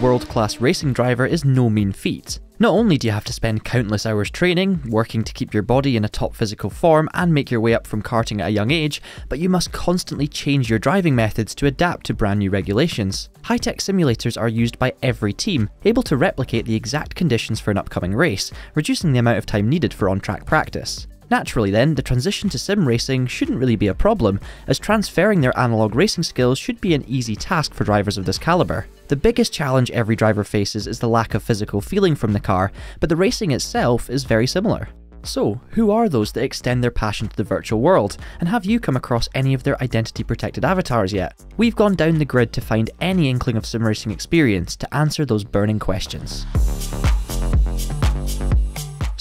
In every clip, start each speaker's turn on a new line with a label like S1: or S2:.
S1: world-class racing driver is no mean feat. Not only do you have to spend countless hours training, working to keep your body in a top physical form and make your way up from karting at a young age, but you must constantly change your driving methods to adapt to brand new regulations. High-tech simulators are used by every team, able to replicate the exact conditions for an upcoming race, reducing the amount of time needed for on-track practice. Naturally then, the transition to sim racing shouldn't really be a problem, as transferring their analogue racing skills should be an easy task for drivers of this calibre. The biggest challenge every driver faces is the lack of physical feeling from the car, but the racing itself is very similar. So, who are those that extend their passion to the virtual world, and have you come across any of their identity protected avatars yet? We've gone down the grid to find any inkling of sim racing experience to answer those burning questions.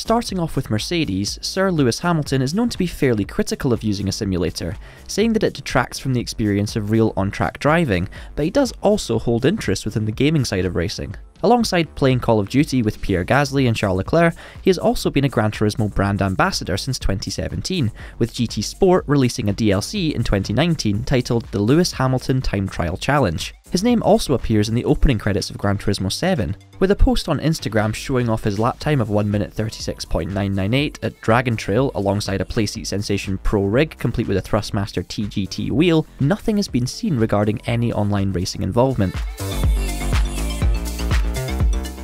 S1: Starting off with Mercedes, Sir Lewis Hamilton is known to be fairly critical of using a simulator, saying that it detracts from the experience of real on-track driving, but he does also hold interest within the gaming side of racing. Alongside playing Call of Duty with Pierre Gasly and Charles Leclerc, he has also been a Gran Turismo brand ambassador since 2017, with GT Sport releasing a DLC in 2019 titled the Lewis Hamilton Time Trial Challenge. His name also appears in the opening credits of Gran Turismo 7, with a post on Instagram showing off his lap time of 1 minute 36.998 at Dragon Trail alongside a Playseat Sensation Pro rig complete with a Thrustmaster TGT wheel, nothing has been seen regarding any online racing involvement.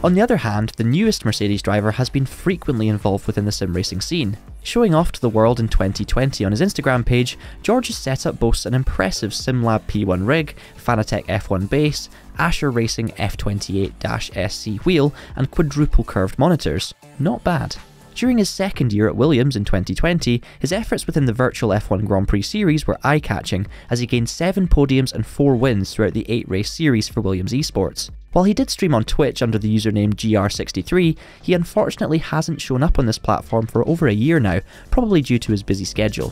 S1: On the other hand, the newest Mercedes driver has been frequently involved within the sim racing scene. Showing off to the world in 2020 on his Instagram page, George's setup boasts an impressive SimLab P1 rig, Fanatec F1 base, Asher Racing F28-SC wheel, and quadruple curved monitors. Not bad. During his second year at Williams in 2020, his efforts within the virtual F1 Grand Prix series were eye-catching, as he gained 7 podiums and 4 wins throughout the 8 race series for Williams Esports. While he did stream on Twitch under the username GR63, he unfortunately hasn't shown up on this platform for over a year now, probably due to his busy schedule.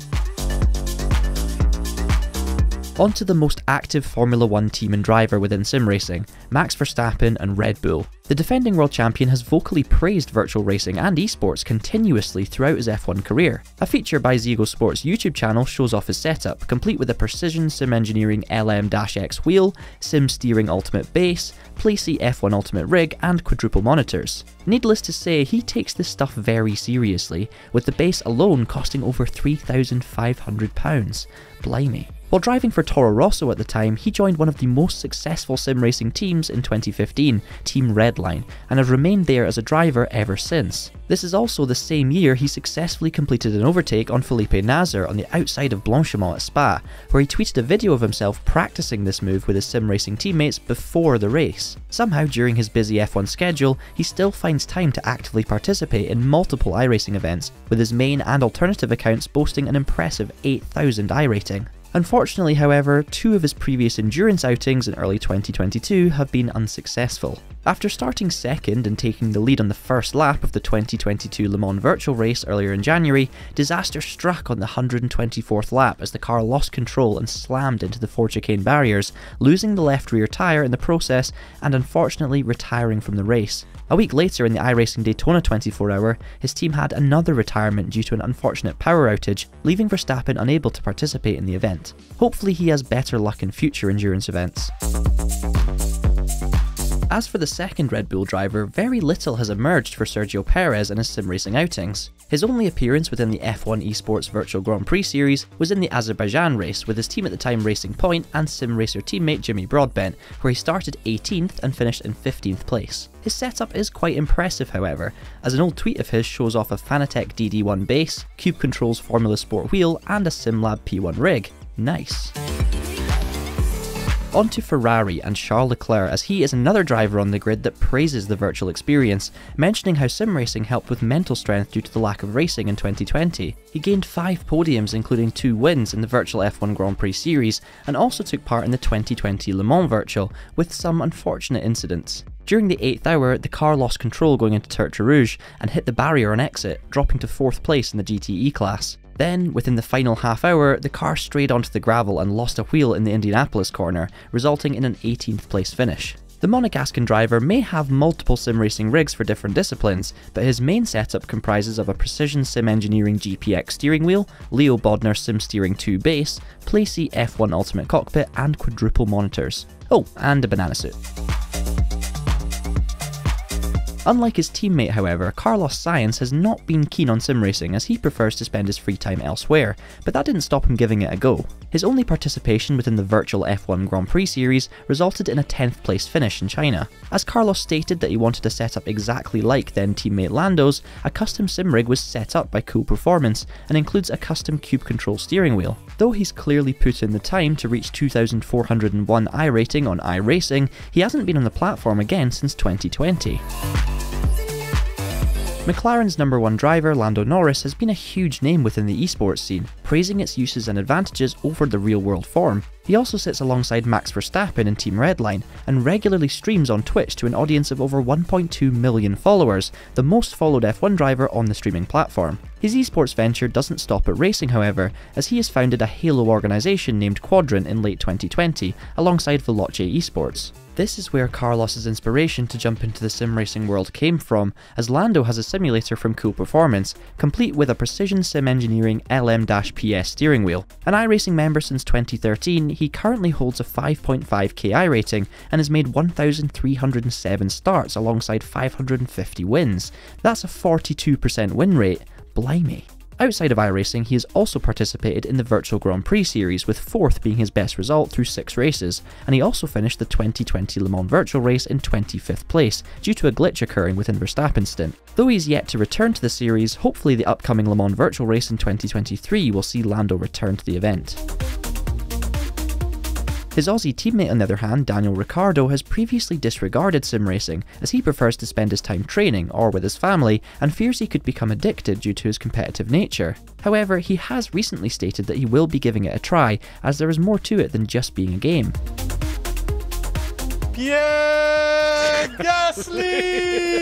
S1: On to the most active Formula 1 team and driver within sim racing, Max Verstappen and Red Bull. The defending world champion has vocally praised virtual racing and esports continuously throughout his F1 career. A feature by Ziggo Sports YouTube channel shows off his setup, complete with a precision sim engineering LM-X wheel, sim steering ultimate base, Playseat F1 ultimate rig, and quadruple monitors. Needless to say, he takes this stuff very seriously, with the base alone costing over £3,500. Blimey. While driving for Toro Rosso at the time, he joined one of the most successful sim racing teams in 2015, Team Redline, and has remained there as a driver ever since. This is also the same year he successfully completed an overtake on Felipe Nasr on the outside of Blanchimont at Spa, where he tweeted a video of himself practicing this move with his sim racing teammates before the race. Somehow during his busy F1 schedule, he still finds time to actively participate in multiple iRacing events, with his main and alternative accounts boasting an impressive 8000 iRating. Unfortunately, however, two of his previous endurance outings in early 2022 have been unsuccessful. After starting second and taking the lead on the first lap of the 2022 Le Mans virtual race earlier in January, disaster struck on the 124th lap as the car lost control and slammed into the Ford chicane barriers, losing the left rear tyre in the process and unfortunately retiring from the race. A week later in the iRacing Daytona 24 hour, his team had another retirement due to an unfortunate power outage, leaving Verstappen unable to participate in the event. Hopefully he has better luck in future endurance events. As for the second Red Bull driver, very little has emerged for Sergio Perez and his sim racing outings. His only appearance within the F1 Esports Virtual Grand Prix series was in the Azerbaijan race with his team at the time Racing Point and sim racer teammate Jimmy Broadbent, where he started 18th and finished in 15th place. His setup is quite impressive however, as an old tweet of his shows off a Fanatec DD1 base, Cube Controls Formula Sport wheel and a SimLab P1 rig. Nice. On to Ferrari and Charles Leclerc as he is another driver on the grid that praises the virtual experience, mentioning how sim racing helped with mental strength due to the lack of racing in 2020. He gained 5 podiums including 2 wins in the virtual F1 Grand Prix series and also took part in the 2020 Le Mans Virtual, with some unfortunate incidents. During the 8th hour, the car lost control going into Tertre Rouge and hit the barrier on exit, dropping to 4th place in the GTE class. Then, within the final half hour, the car strayed onto the gravel and lost a wheel in the Indianapolis corner, resulting in an 18th place finish. The Monegascan driver may have multiple sim racing rigs for different disciplines, but his main setup comprises of a Precision Sim Engineering GPX steering wheel, Leo Bodnar Sim Steering 2 base, Playseat F1 Ultimate Cockpit, and quadruple monitors. Oh, and a banana suit. Unlike his teammate, however, Carlos Sainz has not been keen on sim racing as he prefers to spend his free time elsewhere, but that didn't stop him giving it a go. His only participation within the virtual F1 Grand Prix series resulted in a 10th place finish in China. As Carlos stated that he wanted a setup exactly like then teammate Lando's, a custom sim rig was set up by Cool Performance and includes a custom cube control steering wheel. Though he's clearly put in the time to reach 2401 iRating on iRacing, he hasn't been on the platform again since 2020. McLaren's number one driver, Lando Norris, has been a huge name within the esports scene, praising its uses and advantages over the real world form. He also sits alongside Max Verstappen in Team Redline, and regularly streams on Twitch to an audience of over 1.2 million followers, the most followed F1 driver on the streaming platform. His esports venture doesn't stop at racing however, as he has founded a Halo organisation named Quadrant in late 2020, alongside Veloce Esports. This is where Carlos's inspiration to jump into the sim racing world came from, as Lando has a simulator from Cool Performance, complete with a precision sim engineering LM-PS steering wheel. An iRacing member since 2013, he currently holds a 5.5 K iRating and has made 1,307 starts alongside 550 wins. That's a 42% win rate. Blimey. Outside of iRacing, he has also participated in the Virtual Grand Prix series, with 4th being his best result through 6 races, and he also finished the 2020 Le Mans Virtual Race in 25th place, due to a glitch occurring within Verstappen's stint. Though he's yet to return to the series, hopefully the upcoming Le Mans Virtual Race in 2023 will see Lando return to the event. His Aussie teammate on the other hand, Daniel Ricciardo, has previously disregarded sim racing, as he prefers to spend his time training or with his family, and fears he could become addicted due to his competitive nature. However, he has recently stated that he will be giving it a try, as there is more to it than just being a game.
S2: Pierre Gasly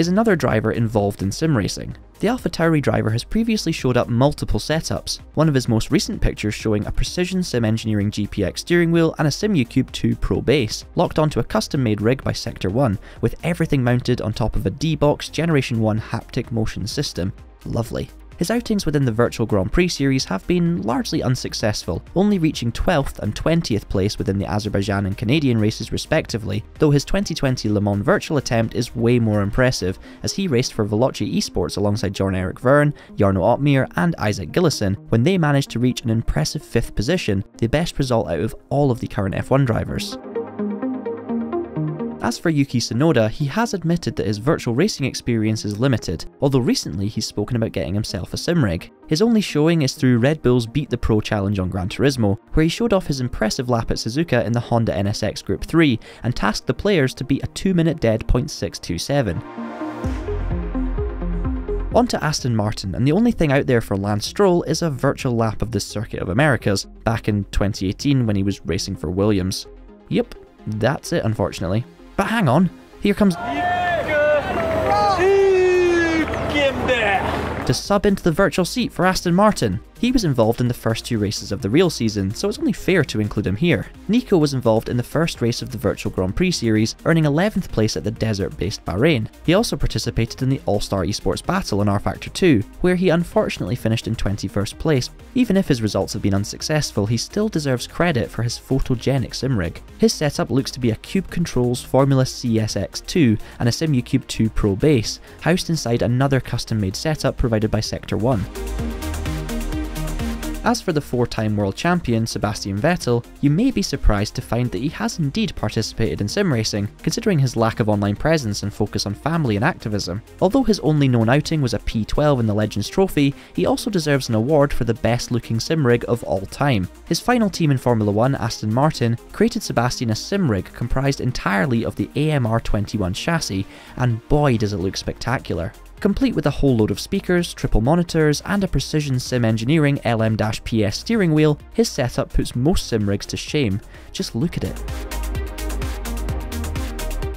S1: is another driver involved in sim racing. The AlphaTauri driver has previously showed up multiple setups, one of his most recent pictures showing a precision sim engineering GPX steering wheel and a SimuCube 2 Pro base, locked onto a custom made rig by Sector 1, with everything mounted on top of a D-Box Generation 1 haptic motion system. Lovely. His outings within the Virtual Grand Prix series have been largely unsuccessful, only reaching 12th and 20th place within the Azerbaijan and Canadian races respectively, though his 2020 Le Mans Virtual attempt is way more impressive, as he raced for Veloce Esports alongside Jon-Erik Verne, Jarno Opmeer and Isaac Gillison when they managed to reach an impressive 5th position, the best result out of all of the current F1 drivers. As for Yuki Tsunoda, he has admitted that his virtual racing experience is limited, although recently he's spoken about getting himself a sim rig. His only showing is through Red Bull's Beat the Pro challenge on Gran Turismo, where he showed off his impressive lap at Suzuka in the Honda NSX Group 3 and tasked the players to beat a 2 minute dead .627. On to Aston Martin, and the only thing out there for Lance Stroll is a virtual lap of the Circuit of Americas, back in 2018 when he was racing for Williams. Yep, that's it unfortunately. But hang on, here comes to sub into the virtual seat for Aston Martin. He was involved in the first two races of the real season, so it's only fair to include him here. Nico was involved in the first race of the Virtual Grand Prix series, earning 11th place at the desert-based Bahrain. He also participated in the All-Star Esports Battle in rFactor 2, where he unfortunately finished in 21st place. Even if his results have been unsuccessful, he still deserves credit for his photogenic sim rig. His setup looks to be a Cube Controls Formula CSX2 and a SimuCube 2 Pro base, housed inside another custom-made setup provided by Sector 1. As for the four-time world champion Sebastian Vettel, you may be surprised to find that he has indeed participated in sim racing, considering his lack of online presence and focus on family and activism. Although his only known outing was a P12 in the Legends Trophy, he also deserves an award for the best looking sim rig of all time. His final team in Formula 1, Aston Martin, created Sebastian a sim rig comprised entirely of the AMR21 chassis, and boy does it look spectacular. Complete with a whole load of speakers, triple monitors, and a precision sim engineering LM-PS steering wheel, his setup puts most sim rigs to shame. Just look at it.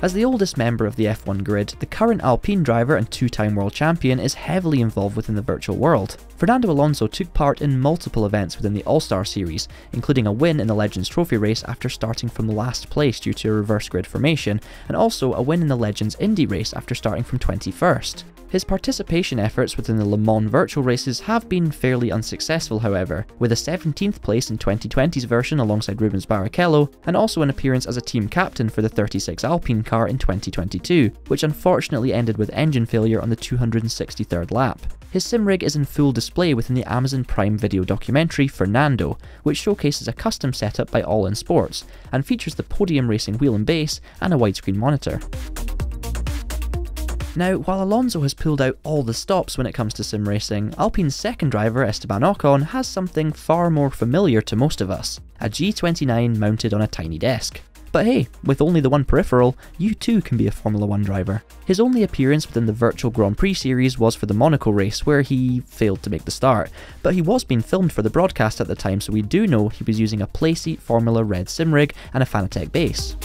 S1: As the oldest member of the F1 grid, the current Alpine driver and two-time world champion is heavily involved within the virtual world. Fernando Alonso took part in multiple events within the All-Star Series, including a win in the Legends Trophy race after starting from last place due to a reverse grid formation, and also a win in the Legends Indy race after starting from 21st. His participation efforts within the Le Mans virtual races have been fairly unsuccessful however, with a 17th place in 2020's version alongside Rubens Barrichello, and also an appearance as a team captain for the 36 Alpine car in 2022, which unfortunately ended with engine failure on the 263rd lap. His sim rig is in full display within the Amazon Prime video documentary Fernando, which showcases a custom setup by All In Sports, and features the podium racing wheel and base and a widescreen monitor. Now, while Alonso has pulled out all the stops when it comes to sim racing, Alpine's second driver Esteban Ocon has something far more familiar to most of us, a G29 mounted on a tiny desk. But hey, with only the one peripheral, you too can be a Formula 1 driver. His only appearance within the virtual Grand Prix series was for the Monaco race, where he failed to make the start, but he was being filmed for the broadcast at the time, so we do know he was using a Playseat Formula Red sim rig and a Fanatec base.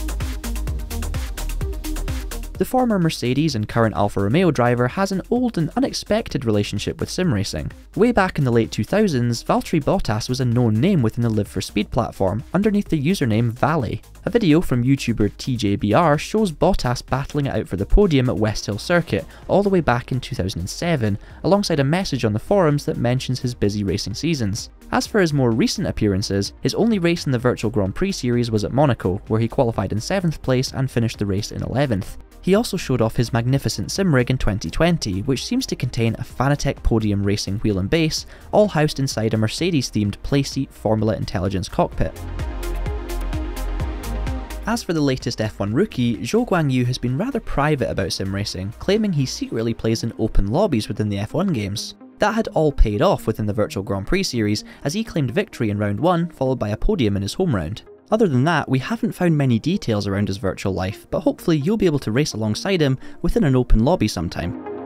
S1: The former Mercedes and current Alfa Romeo driver has an old and unexpected relationship with sim racing. Way back in the late 2000s, Valtteri Bottas was a known name within the Live for Speed platform underneath the username Valley. A video from YouTuber TJBR shows Bottas battling it out for the podium at West Hill Circuit all the way back in 2007, alongside a message on the forums that mentions his busy racing seasons. As for his more recent appearances, his only race in the Virtual Grand Prix series was at Monaco, where he qualified in 7th place and finished the race in 11th. He also showed off his magnificent sim rig in 2020, which seems to contain a Fanatec podium racing wheel and base, all housed inside a Mercedes themed Playseat Formula Intelligence cockpit. As for the latest F1 rookie, Zhou Guanyu has been rather private about sim racing, claiming he secretly plays in open lobbies within the F1 games. That had all paid off within the Virtual Grand Prix series, as he claimed victory in round 1, followed by a podium in his home round. Other than that, we haven't found many details around his virtual life, but hopefully you'll be able to race alongside him within an open lobby sometime.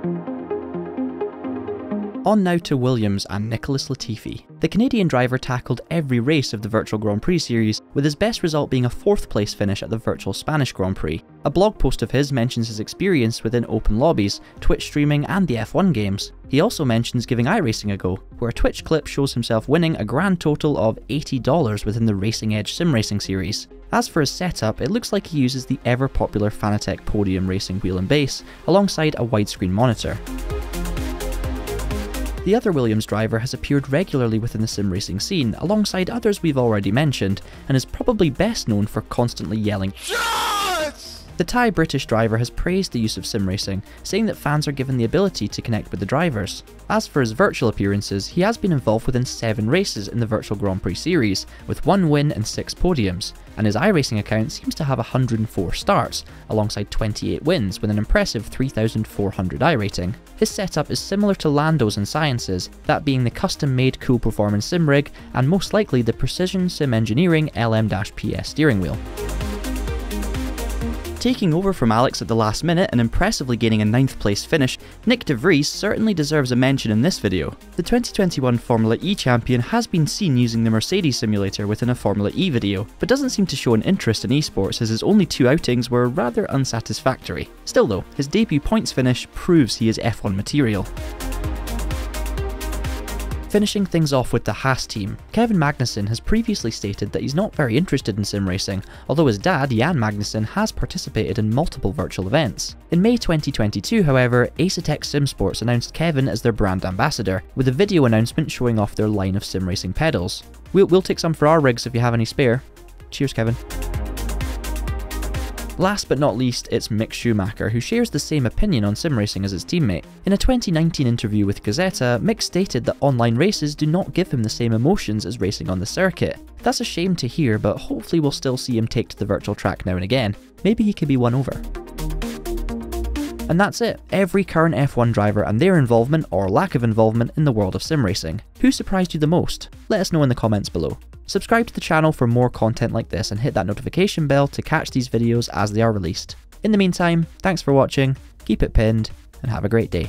S1: On now to Williams and Nicholas Latifi. The Canadian driver tackled every race of the Virtual Grand Prix series, with his best result being a fourth place finish at the Virtual Spanish Grand Prix. A blog post of his mentions his experience within open lobbies, Twitch streaming and the F1 games. He also mentions giving iRacing a go, where a Twitch clip shows himself winning a grand total of $80 within the Racing Edge sim racing series. As for his setup, it looks like he uses the ever popular Fanatec Podium Racing wheel and base, alongside a widescreen monitor. The other Williams driver has appeared regularly within the sim racing scene, alongside others we've already mentioned, and is probably best known for constantly yelling Shots! the Thai British driver has praised the use of sim racing, saying that fans are given the ability to connect with the drivers. As for his virtual appearances, he has been involved within 7 races in the Virtual Grand Prix series, with 1 win and 6 podiums, and his iRacing account seems to have 104 starts, alongside 28 wins with an impressive 3400 iRating. His setup is similar to Lando's in Sciences, that being the custom-made cool performance sim rig, and most likely the Precision Sim Engineering LM-PS steering wheel. Taking over from Alex at the last minute and impressively gaining a 9th place finish, Nick de Vries certainly deserves a mention in this video. The 2021 Formula E champion has been seen using the Mercedes simulator within a Formula E video, but doesn't seem to show an interest in esports as his only two outings were rather unsatisfactory. Still though, his debut points finish proves he is F1 material. Finishing things off with the Haas team, Kevin Magnussen has previously stated that he's not very interested in sim racing, although his dad, Jan Magnussen, has participated in multiple virtual events. In May 2022, however, Asetek Sim Sports announced Kevin as their brand ambassador, with a video announcement showing off their line of sim racing pedals. We'll, we'll take some for our rigs if you have any spare. Cheers, Kevin. Last but not least, it's Mick Schumacher, who shares the same opinion on sim racing as his teammate. In a 2019 interview with Gazzetta, Mick stated that online races do not give him the same emotions as racing on the circuit. That's a shame to hear, but hopefully we'll still see him take to the virtual track now and again. Maybe he could be won over. And that's it, every current F1 driver and their involvement or lack of involvement in the world of sim racing. Who surprised you the most? Let us know in the comments below. Subscribe to the channel for more content like this and hit that notification bell to catch these videos as they are released. In the meantime, thanks for watching, keep it pinned, and have a great day.